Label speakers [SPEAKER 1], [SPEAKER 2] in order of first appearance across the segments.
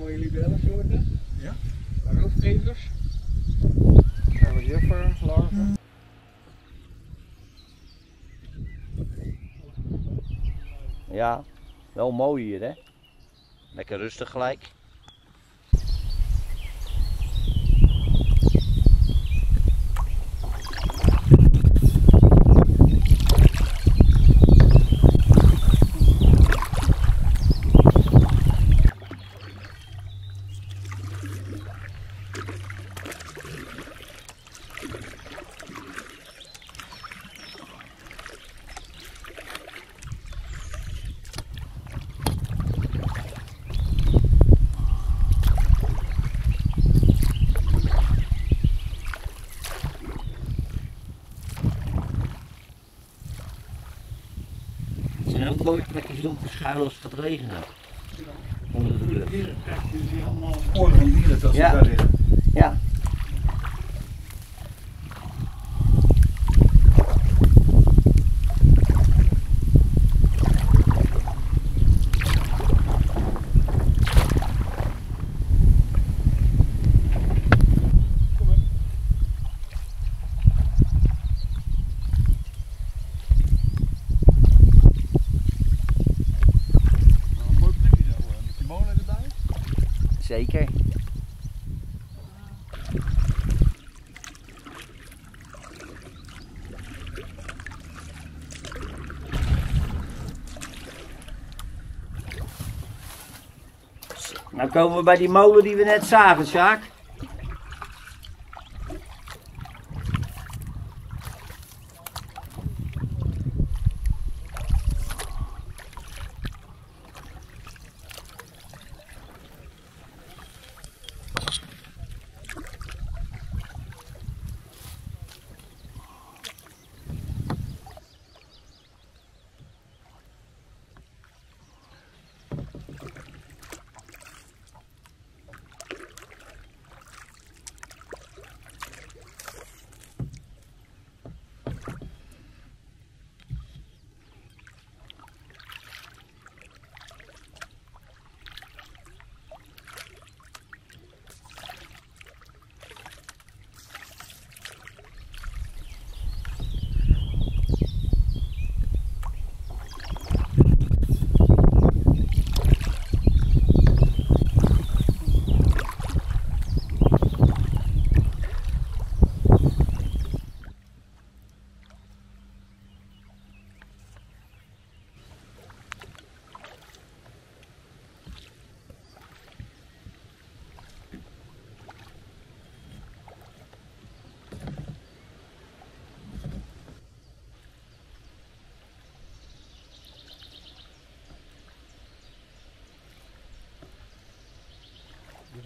[SPEAKER 1] mooie libellensoorten.
[SPEAKER 2] Ja.
[SPEAKER 1] Roofgevers. Oude juffer, larven.
[SPEAKER 3] Ja, wel mooi hier hè. Lekker rustig gelijk. Mooie plekjes om te schuilen als het gaat regenen. Onder de
[SPEAKER 2] krijg je zie allemaal dieren dat ze
[SPEAKER 3] Ja.
[SPEAKER 2] daar liggen.
[SPEAKER 3] Ja.
[SPEAKER 2] Nou, een mooi plekje zo, eh, met die molen erbij.
[SPEAKER 3] Zeker. Nou komen we bij die molen die we net zagen, Sjaak.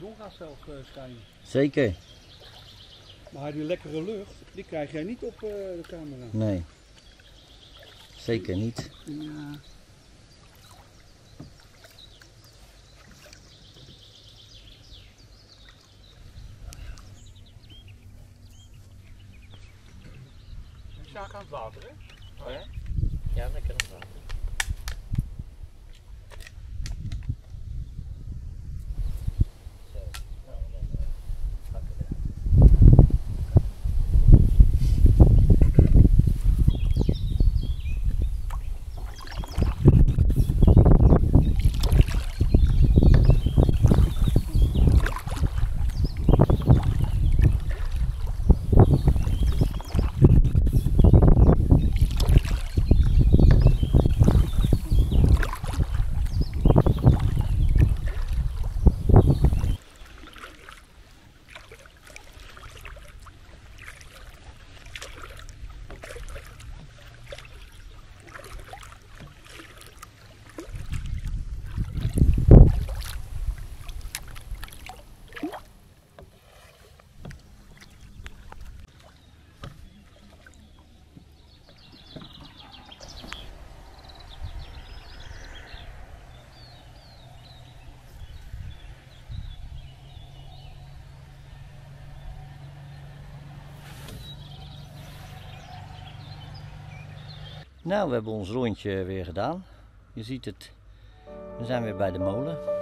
[SPEAKER 2] Zon gaat zelfs eh, schijnen.
[SPEAKER 3] Zeker.
[SPEAKER 2] Maar die lekkere lucht, die krijg jij niet op eh, de camera.
[SPEAKER 3] Nee. Zeker niet.
[SPEAKER 2] Ja. Sjaak aan het water, hè?
[SPEAKER 3] Oh ja? Ja, lekker nog wel. Nou, we hebben ons rondje weer gedaan. Je ziet het. We zijn weer bij de molen.